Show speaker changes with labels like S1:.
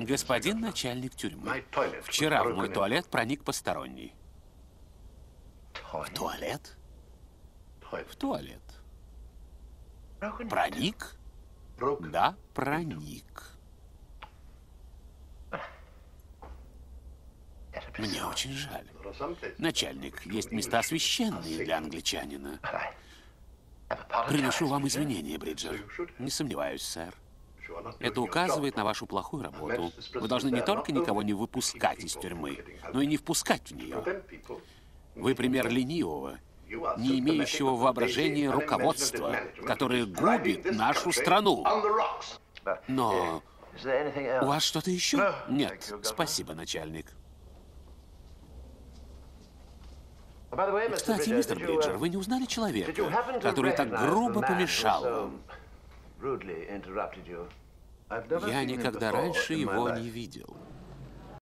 S1: Господин начальник тюрьмы, вчера в мой туалет проник посторонний. В туалет? В туалет. Проник? Да, проник. Мне очень жаль. Начальник, есть места священные для англичанина. Приношу вам извинения, Бриджер. Не сомневаюсь, сэр. Это указывает на вашу плохую работу. Вы должны не только никого не выпускать из тюрьмы, но и не впускать в нее. Вы пример ленивого, не имеющего воображения руководства, которое губит нашу страну. Но у вас что-то еще? Нет, спасибо, начальник. Кстати, мистер Бриджер, вы не узнали человека, который так грубо помешал вам? Я никогда раньше его не видел.